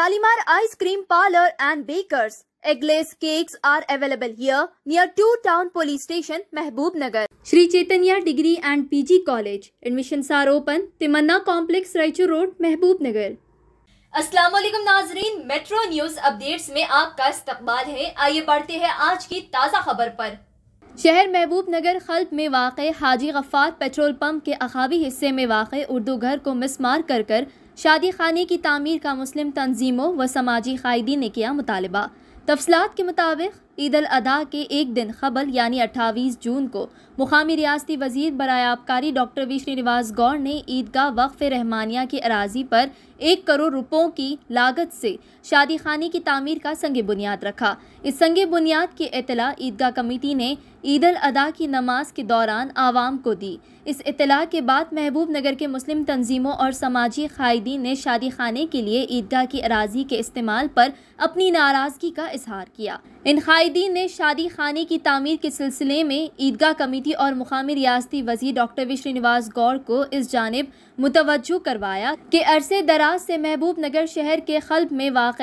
Shalimar Ice Cream Parlor and Bakers. Eggless cakes are available here near Two Town Police Station, Mehboob Nagar. Shri Chaitanya Degree and PG College. Admissions are open. Timanna Complex, Raichur Road, Mehboob Nagar. अस्सलाम वालेकुम नाजरीन metro news updates में आपका इस्तकबाल है आइए बढ़ते हैं आज की ताज़ा खबर पर शहर महबूब नगर खल्प में वाक़ हाजी गफ़ार पेट्रोल पंप के अखावी हिस्से में वाक़ उर्दू घर को मिसमार कर कर शादी खाने की तमीर का मुस्लिम तनजीमों व समाजी कायदी ने किया मुतालबा। तफसलात के मुताबिक ईद अल अदा के एक दिन खबल यानी अट्ठाईस जून को, मुकामी रियासती वज़ीर बरए आबकारी डॉक्टर वी श्रीनिवास गौर ने ईदगाह वक्फ रहमानिया की अराजी पर एक करोड़ रुपयों की लागत से शादी खाने की तमीर का संग बुनियाद रखा। इस संग बुनियाद की इतला ईदगाह कमेटी ने ईद अल अदा की नमाज़ के दौरान आवाम को दी। इस इतला के बाद महबूब नगर के मुस्लिम तंजीमों और समाजी कायदीन ने शादी खाने के लिए ईदगाह की अराजी के इस्तेमाल पर अपनी नाराज़गी का इजहार किया। इन कायदीन ने शादी खाने की तमीर के सिलसिले में ईदगाह कमेटी और मुकामी रियाती वज़ीर डॉक्टर वी श्रीनिवास गौर को इस जानब मुतवजो करवाया कि अरसे दराज से महबूब नगर शहर के खल्ब में वाक़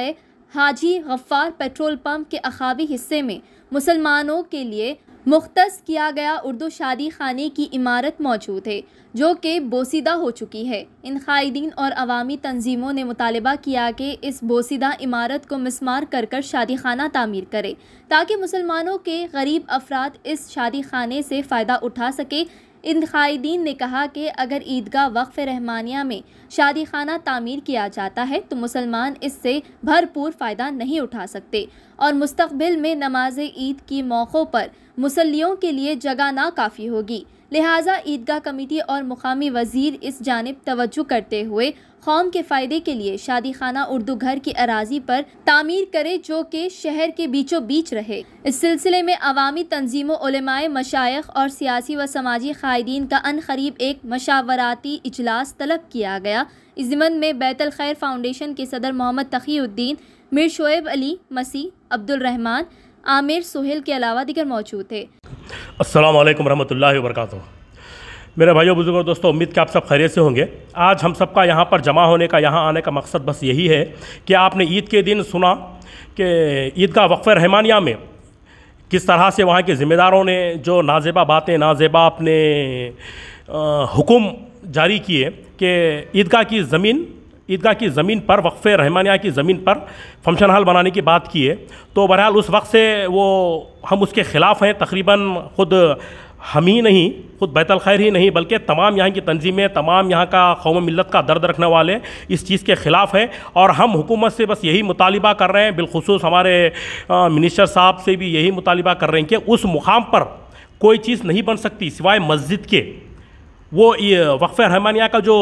हाजी गफ्फार पेट्रोल पम्प के अखावी हिस्से में मुसलमानों के लिए मुख्त किया गया उर्दू शादी खाने की इमारत मौजूद है, जो कि बोसीदा हो चुकी है। इन कायदीन और अवामी तनजीमों ने मुतालबा किया कि इस बोसीदा इमारत को मिसमार कर कर शादी खाना तामीर करे, ताकि मुसलमानों के गरीब अफराद इस शादी खाने से फ़ायदा उठा सके इन कायदीन ने कहा कि अगर ईदगाह वक्फ रहमानिया में शादी खाना तामीर किया जाता है तो मुसलमान इससे भरपूर फ़ायदा नहीं उठा सकते। और मुस्तबिल में नमाज़ ईद की मौक़ों पर मुसलियों के लिए जगह ना काफ़ी होगी। लिहाजा ईदगाह कमेटी और मुकामी वज़ीर इस जानब तवज्जो करते हुए कौम के फ़ायदे के लिए शादी खाना उर्दू घर की अराजी पर तामीर करे जो कि शहर के बीचों बीच रहे। इस सिलसिले में अवामी उलमाए मशाइ और सियासी व समाजी कायदीन का अन करीब एक मशावराती इजलास तलब किया गया। इस ज़मन में बैतल खैर फाउंडेशन के सदर मोहम्मद तकीउद्दीन, मिर शोएब अली, मसीह अब्दुलरहमान आमिर सुहेल के अलावा दिगर मौजूद थे। अस्सलाम वालेकुम रहमतुल्लाहि व मेरे भाइयों, बुज़ुर्गों, दोस्तों, उम्मीद कि आप सब खैरियत से होंगे। आज हम सबका यहाँ पर जमा होने का, यहाँ आने का मकसद बस यही है कि आपने ईद के दिन सुना कि ईद का वक्फ़ रहमानिया में किस तरह से वहाँ के ज़िम्मेदारों ने जो नाजेबा बातें, नाजेबा अपने हुक्म जारी किए कि ईदगाह की ज़मीन ईदगाह की ज़मीन पर, वक्फ़ रहमानिया की ज़मीन पर फ़ंक्शन हॉल बनाने की बात की है। तो बहरहाल उस वक्त से वो, हम उसके ख़िलाफ़ हैं, तकरीबन ख़ुद हम ही नहीं, खुद बैतल खैर ही नहीं, बल्कि तमाम यहाँ की तंजीमें, तमाम यहाँ का कौम मिलत का दर्द रखने वाले इस चीज़ के ख़िलाफ़ हैं। और हम हुकूमत से बस यही मुतालबा कर रहे हैं, बिलखसूस हमारे मिनिस्टर साहब से भी यही मुतालबा कर रहे हैं कि उस मुकाम पर कोई चीज़ नहीं बन सकती सिवाय मस्जिद के। वो ये वक्फ़ रहमानिया का जो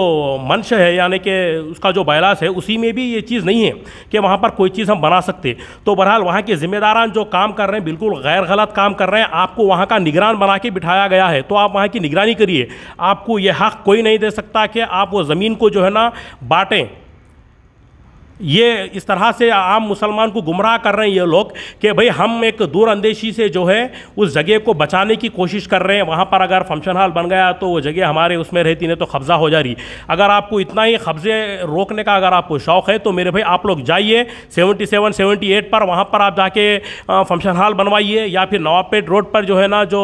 मंश है, यानी कि उसका जो बैलास है, उसी में भी ये चीज़ नहीं है कि वहाँ पर कोई चीज़ हम बना सकते। तो बहरहाल वहाँ के ज़िम्मेदारान जो काम कर रहे हैं, बिल्कुल गैर गलत काम कर रहे हैं। आपको वहाँ का निगरान बना के बिठाया गया है। तो आप वहाँ की निगरानी करिए। आपको ये हक़ कोई नहीं दे सकता कि आप वो ज़मीन को जो है ना बाँटें। ये इस तरह से आम मुसलमान को गुमराह कर रहे हैं ये लोग कि भाई हम एक दूर अंदेशी से जो है उस जगह को बचाने की कोशिश कर रहे हैं। वहाँ पर अगर फ़ंक्शन हॉल बन गया तो वो जगह हमारे उसमें रहती, नहीं तो कब्ज़ा हो जा रही अगर आपको इतना ही कब्ज़े रोकने का अगर आपको शौक़ है तो मेरे भाई आप लोग जाइए, सेवेंटी सेवन, सेवेंटी एट पर वहाँ पर आप जाके फ़ंक्शन हॉल बनवाइए या फिर नवाबपेट रोड पर जो है ना जो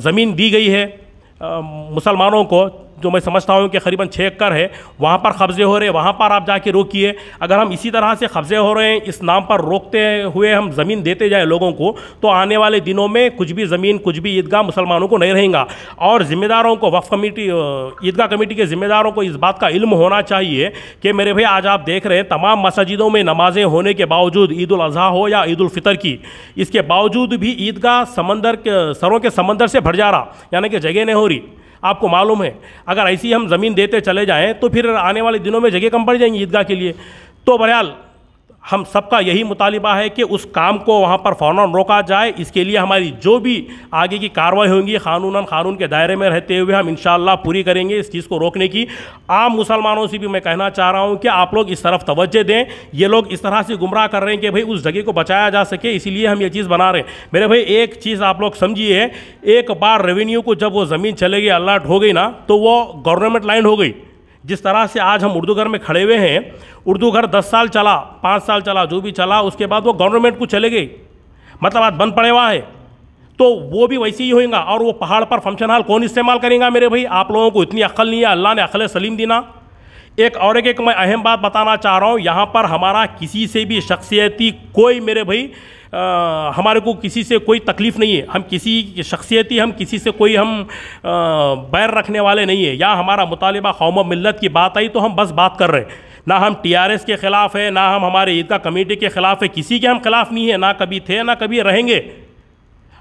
ज़मीन दी गई है मुसलमानों को जो मैं समझता हूँ कि करीबन छः एकड़ है, वहाँ पर कब्ज़े हो रहे वहाँ पर आप जाके रोकिए। अगर हम इसी तरह से कब्ज़े हो रहे हैं, इस नाम पर रोकते हुए हम ज़मीन देते जाए लोगों को तो आने वाले दिनों में कुछ भी ज़मीन, कुछ भी ईदगाह मुसलमानों को नहीं रहेगा। और ज़िम्मेदारों को वफ़ कमेटी ईदगाह कमेटी के ज़िम्मेदारों को इस बात का इल्म होना चाहिए कि मेरे भाई, आज आप देख रहे हैं, तमाम मस्जिदों में नमाज़ें होने के बावजूद ईद अज़हा हो या ईद फ़ितर की, इसके बावजूद भी ईदगाह समंदर के, सरों के समंदर से भर जा रहा, यानी कि जगह नहीं हो रही। आपको मालूम है, अगर ऐसी हम ज़मीन देते चले जाएँ तो फिर आने वाले दिनों में जगह कम पड़ जाएँगी ईदगाह के लिए। तो बहरहाल हम सबका यही मुतालबा है कि उस काम को वहाँ पर फ़ौर रोका जाए। इसके लिए हमारी जो भी आगे की कार्रवाई होंगी, कानून कानून के दायरे में रहते हुए हम इन पूरी करेंगे इस चीज़ को रोकने की। आम मुसलमानों से भी मैं कहना चाह रहा हूँ कि आप लोग इस तरफ़ तवज्जो दें। ये लोग इस तरह से गुमराह कर रहे हैं कि भाई उस जगह को बचाया जा सके, इसीलिए हम ये चीज़ बना रहे हैं। मेरे भाई, एक चीज़ आप लोग समझिए, एक बार रेवेन्यू को जब वो ज़मीन चले गई अलाट हो गई ना तो वो गवर्नमेंट लाइन हो गई। जिस तरह से आज हम उर्दू घर में खड़े हुए हैं उर्दू घर दस साल चला पाँच साल चला जो भी चला उसके बाद वो गवर्नमेंट को चले गई मतलब आज बंद पड़े हुआ है। तो वो भी वैसे ही होएगा और वो पहाड़ पर फ़ंक्शन हॉल कौन इस्तेमाल करेगा मेरे भाई? आप लोगों को इतनी अक्ल नहीं है अल्लाह ने अक्ल सलीम देना। एक और एक, एक मैं अहम बात बताना चाह रहा हूँ यहाँ पर हमारा किसी से भी शख्सियती कोई मेरे भाई आ, हमारे को किसी से कोई तकलीफ़ नहीं है। हम किसी शख्सियती हम किसी से कोई हम बैर रखने वाले नहीं है। या हमारा मुतालबा कौम मिलत की बात आई तो हम बस बात कर रहे हैं। ना हम टीआरएस के ख़िलाफ़ है ना हम हमारे ईदगाह कमेटी के ख़िलाफ़ है। किसी के हम खिलाफ़ नहीं है ना कभी थे ना कभी रहेंगे।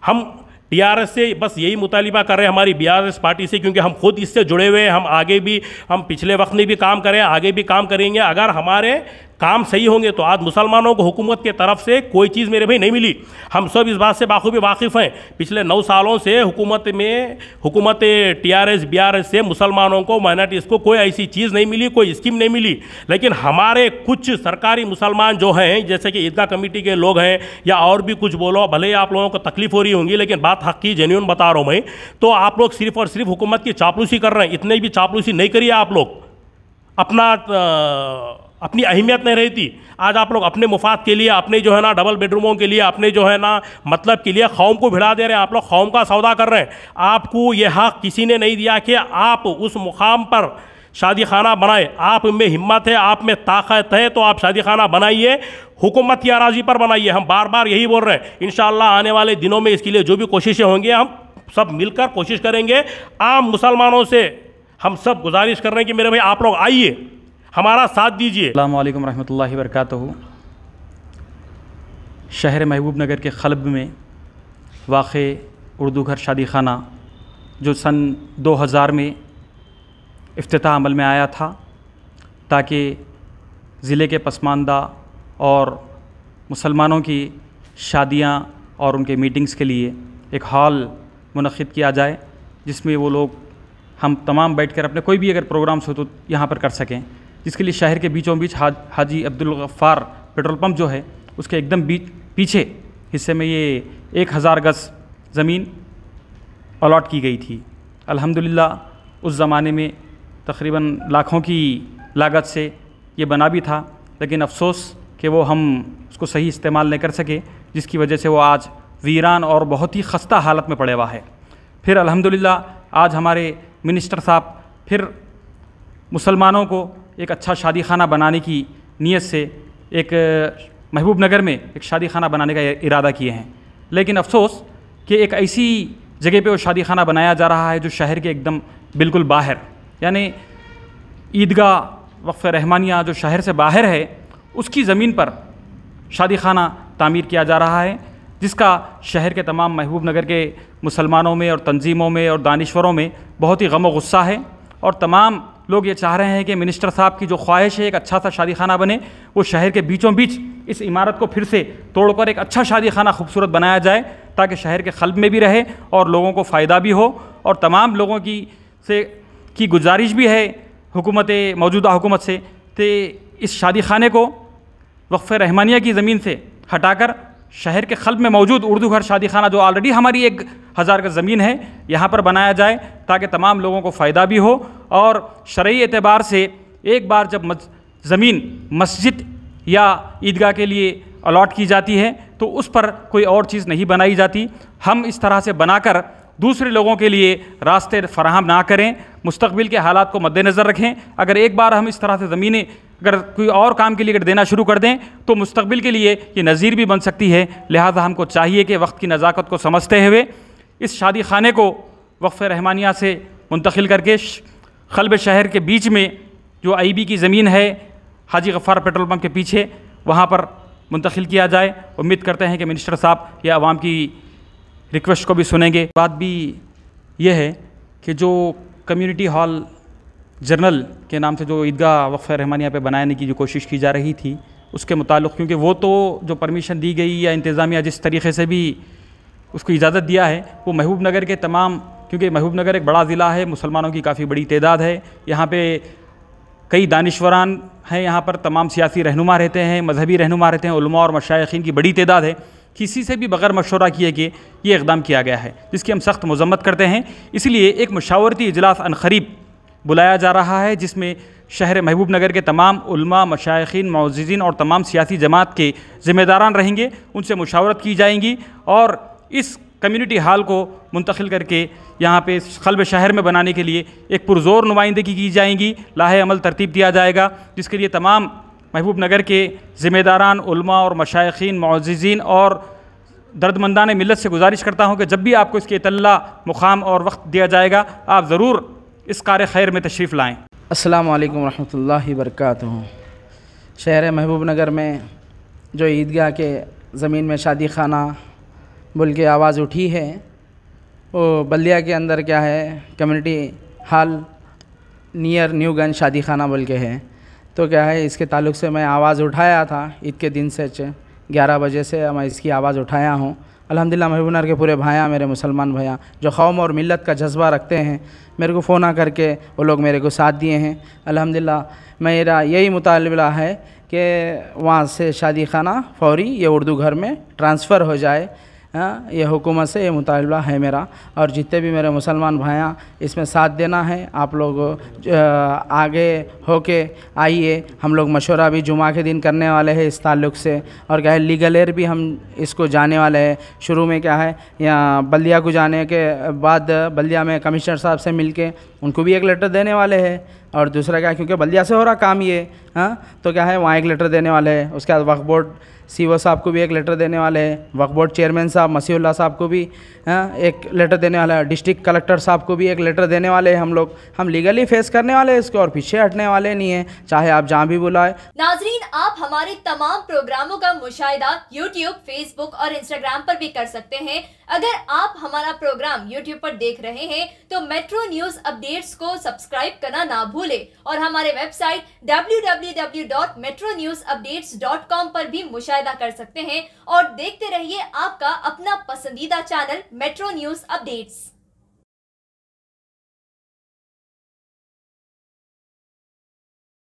हम टीआरएस से बस यही मुतालबा कर रहे हैं हमारी बीआरएस पार्टी से क्योंकि हम खुद इससे जुड़े हुए हैं। हम आगे भी हम पिछले वक्त में भी काम करें आगे भी काम करेंगे। अगर हमारे काम सही होंगे तो आज मुसलमानों को हुकूमत के तरफ़ से कोई चीज़ मेरे भाई नहीं मिली। हम सब इस बात से बाखूबी वाकिफ़ हैं। पिछले नौ सालों से हुकूमत में, हुकूमत T R S B R S से मुसलमानों को, माइनॉरिटीज़ को कोई ऐसी चीज़ नहीं मिली, कोई स्कीम नहीं मिली। लेकिन हमारे कुछ सरकारी मुसलमान जो हैं, जैसे कि ईदगाह कमेटी के लोग हैं, या और भी कुछ बोलो, भले ही आप लोगों को तकलीफ़ हो रही होंगी, लेकिन बात हक की जेन्यून बता रहा हूँ मैं। तो आप लोग सिर्फ़ और सिर्फ़ हुकूमत की चापलूसी कर रहे हैं। इतने भी चापलूसी नहीं करिए आप लोग। अपना अपनी अहमियत नहीं रहती आज आप लोग अपने मुफाद के लिए, अपने जो है ना डबल बेडरूमों के लिए, अपने जो है ना मतलब के लिए कौम को भिड़ा दे रहे हैं। आप लोग कौम का सौदा कर रहे हैं। आपको यह हक किसी ने नहीं दिया कि आप उस मुकाम पर शादी खाना बनाए। आप में हिम्मत है, आप में ताकत है तो आप शादी खाना बनाइए। हुकूमत की अराजी पर बनाइए। हम बार बार यही बोल रहे हैं। इन आने वाले दिनों में इसके लिए जो भी कोशिशें होंगी, हम सब मिलकर कोशिश करेंगे। आम मुसलमानों से हम सब गुजारिश कर रहे हैं कि मेरे भाई, आप लोग आइए। हमारा साथ दीजिए। अल्लाम रहमतुल्लाहि वरकत शहर महबूब नगर के खलब में वाक़ उर्दू घर शादी खाना जो सन 2000 में अफ्ताह अमल में आया था, ताकि ज़िले के पसमानदा और मुसलमानों की शादियाँ और उनके मीटिंग्स के लिए एक हॉल मनद किया जाए, जिसमें वो लोग, हम तमाम बैठ कर अपने कोई भी अगर प्रोग्राम्स हो तो यहाँ पर कर सकें। जिसके लिए शहर के बीचों बीच हाज, हाजी अब्दुल गफ़ार पेट्रोल पंप जो है, उसके एकदम बीच, पीछे हिस्से में ये एक हज़ार गज़ ज़मीन अलॉट की गई थी। अल्हम्दुलिल्लाह, उस ज़माने में तकरीबन लाखों की लागत से ये बना भी था, लेकिन अफसोस कि वो हम उसको सही इस्तेमाल नहीं कर सके, जिसकी वजह से वो आज वीरान और बहुत ही खस्ता हालत में पड़े हुआ है। फिर अल्हम्दुलिल्लाह, आज हमारे मिनिस्टर साहब फिर मुसलमानों को एक अच्छा शादी खाना बनाने की नीयत से एक महबूब नगर में एक शादी खाना बनाने का इरादा किए हैं। लेकिन अफसोस कि एक ऐसी जगह पे वो शादी खाना बनाया जा रहा है जो शहर के एकदम बिल्कुल बाहर, यानी ईदगाह, वक्फ़ रहमानिया जो शहर से बाहर है, उसकी ज़मीन पर शादी खाना तामीर किया जा रहा है, जिसका शहर के तमाम महबूब नगर के मुसलमानों में और तंजीमों में और दानश्वरों में बहुत ही गम गुस्सा है और तमाम लोग ये चाह रहे हैं कि मिनिस्टर साहब की जो ख्वाहिश है, एक अच्छा सा शादी खाना बने, वो शहर के बीचों बीच इस इमारत को फिर से तोड़कर एक अच्छा शादी खाना खूबसूरत बनाया जाए, ताकि शहर के खलब में भी रहे और लोगों को फ़ायदा भी हो और तमाम लोगों की से, की गुजारिश भी है हुकूमत, मौजूदा हुकूमत से कि इस शादी खाने को वक्फ़ रहमानिया की ज़मीन से हटाकर शहर के खल्ब में मौजूद उर्दू घर शादी खाना जो ऑलरेडी हमारी एक हज़ार का ज़मीन है, यहाँ पर बनाया जाए ताकि तमाम लोगों को फ़ायदा भी हो और शर्य एतबार से एक बार जब ज़मीन मस्जिद या ईदगाह के लिए अलॉट की जाती है तो उस पर कोई और चीज़ नहीं बनाई जाती। हम इस तरह से बनाकर दूसरे लोगों के लिए रास्ते फराहम ना करें मुस्तबिल के हालात को मद्देनज़र रखें। अगर एक बार हम इस तरह से ज़मीनें अगर कोई और काम के लिए अगर देना शुरू कर दें तो मुस्तबिल के लिए ये नज़ीर भी बन सकती है। लिहाजा हमको चाहिए कि वक्त की नज़ाकत को समझते हुए इस शादी खाने को वक्फ़ रहमानिया से मुंतकिल करके खलब शहर के बीच में जो आई बी की ज़मीन है, हाजी गफ़ार पेट्रोल पम्प के पीछे, वहाँ पर मुंतकिल किया जाए। उम्मीद करते हैं कि मिनिस्टर साहब या आवाम की रिक्वेस्ट को भी सुनेंगे। बात भी यह है कि जो कम्युनिटी हॉल जर्नल के नाम से जो ईदगाह वक्फ़ रहमानिया पे बनाने की जो कोशिश की जा रही थी, उसके मुताल्लिक, क्योंकि वो तो जो परमिशन दी गई या इंतज़ामिया जिस तरीके से भी उसको इजाज़त दिया है, वो महबूब नगर के तमाम, क्योंकि महबूब नगर एक बड़ा ज़िला है, मुसलमानों की काफ़ी बड़ी तादाद है, यहाँ पे कई दानश्वरान हैं, यहाँ पर तमाम सियासी रहनुमा रहते हैं, मजहबी रहनुमा रहते हैं और मशाइन की बड़ी तादाद है, किसी से भी बगैर मशवरा किए कि ये इकदाम किया गया है, जिसकी हम सख्त मजम्मत करते हैं। इसलिए एक मशावरती इजलास अनखरीब बुलाया जा रहा है, जिसमें शहर महबूब नगर के तमाम उल्मा मशाइन मौजिन और तमाम सियासी जमात के ज़िम्मेदारान रहेंगे। उनसे मुशावरत की जाएँगी और इस कम्युनिटी हाल को मुंतकिल करके यहाँ पे खलब शहर में बनाने के लिए एक पुरजोर नुमाइंदगी की जाएँगी। लाहे अमल तरतीब दिया जाएगा, जिसके लिए तमाम महबूब नगर के ज़िम्मेदारान, उल्मा और मशाइन मौजिन और दर्दमंदान मिलत से गुजारिश करता हूँ कि जब भी आपको इसके इतला मुकाम और वक्त दिया जाएगा, आप ज़रूर इस कार खैर में तशरीफ़ लाएँ। अस्सलाम वालेकुम वरकatuh शहर महबूब नगर में जो ईदगाह के ज़मीन में शादी खाना बोल के आवाज़ उठी है, वो बल्दिया के अंदर क्या है, कम्युनिटी हॉल नियर न्यू गन शादी खाना बोल के है। तो क्या है, इसके ताल्लुक़ से मैं आवाज़ उठाया था, ईद के दिन से ग्यारह बजे से मैं इसकी आवाज़ उठाया हूँ। अल्हम्दुलिल्लाह महबूनार के पूरे भाया, मेरे मुसलमान भैया, जो कौम और मिलत का जज्बा रखते हैं, मेरे को फ़ोन करके वो लोग मेरे को साथ दिए हैं। अलहमदिल्ला मेरा यही मुतालबा है कि वहाँ से शादी खाना फौरी ये उर्दू घर में ट्रांसफ़र हो जाए। हाँ ये हुकूमत से ये मुतालबा है मेरा। और जितने भी मेरे मुसलमान भाइयाँ इसमें साथ देना है। आप लोग आगे हो के आइए। हम लोग मशवरा भी जुमा के दिन करने वाले हैं इस ताल्लुक़ से। और क्या है, लीगल एयर भी हम इसको जाने वाले हैं। शुरू में क्या है, यहाँ बल्दिया को जाने के बाद बल्दिया में कमिश्नर साहब से मिल के उनको भी एक लेटर देने वाले हैं। और दूसरा क्या है क्योंकि बल्दिया से हो रहा काम ये हाँ तो क्या है, वहाँ एक लेटर देने वाले हैं। उसके बाद वक्फ बोर्ड सीओ साहब को भी एक लेटर देने वाले हैं वक्फ बोर्ड चेयरमैन साहब, मसीहुल्ला साहब को भी हाँ एक लेटर देने वाला है डिस्ट्रिक्ट कलेक्टर साहब को भी एक लेटर देने वाले हैं हम लोग। हम लीगली फेस करने वाले हैं इसको और पीछे हटने वाले नहीं हैं, चाहे आप जहाँ भी बुलाए। नाजरीन, आप हमारे तमाम प्रोग्रामों का मुशाहिदा यूट्यूब फेसबुक और इंस्टाग्राम पर भी कर सकते हैं। अगर आप हमारा प्रोग्राम यूट्यूब पर देख रहे हैं तो मेट्रो न्यूज़ अपडेट्स को सब्सक्राइब करना ना भूले और हमारे वेबसाइट www.metronewsupdates.com पर भी मुशाहिदा कर सकते हैं और देखते रहिए आपका अपना पसंदीदा चैनल मेट्रो न्यूज़ अपडेट्स।